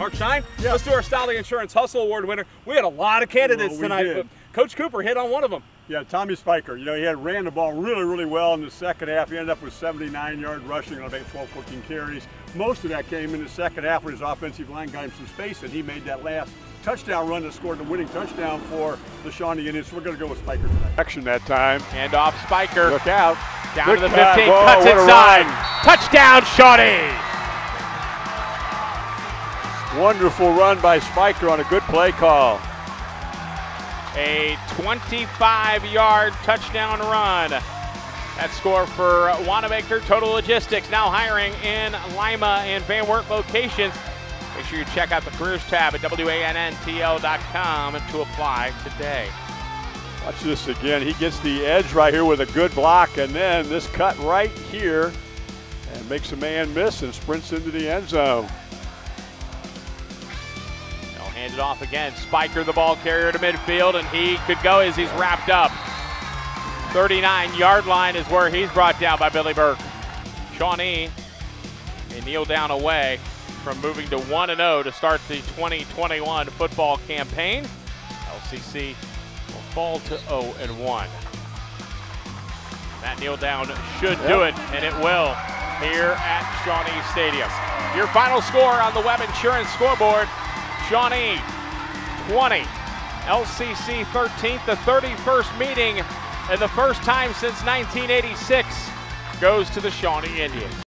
Mark Shine, let's do our Stolly Insurance Hustle Award winner. We had a lot of candidates Well, we tonight, but Coach Cooper hit on one of them. Yeah, Tommy Spyker. You know, he had ran the ball really, really well in the second half. He ended up with 79 yard rushing on about 12, 14 carries. Most of that came in the second half when his offensive line got him some space, and he made that last touchdown run that scored the winning touchdown for the Shawnee Indians. So we're going to go with Spyker tonight. Action that time. Hand off Spyker. Look out. Down Good to the cut. 15, Whoa, cuts inside. Touchdown, Shawnee. Wonderful run by Spyker on a good play call. A 25-yard touchdown run. That score for Wanamaker Total Logistics now hiring in Lima and Van Wert locations. Make sure you check out the careers tab at WANNTL.com to apply today. Watch this again. He gets the edge right here with a good block, and then this cut right here and makes a man miss and sprints into the end zone. Hand it off again. Spyker, the ball carrier to midfield, and he could go as he's wrapped up. 39 yard line is where he's brought down by Billy Burke. Shawnee, a kneel down away from moving to 1 0 to start the 2021 football campaign. LCC will fall to 0 1. That kneel down should do it, and it will here at Shawnee Stadium. Your final score on the Web Insurance scoreboard Shawnee 20, LCC 13th, the 31st meeting and the first time since 1986 goes to the Shawnee Indians.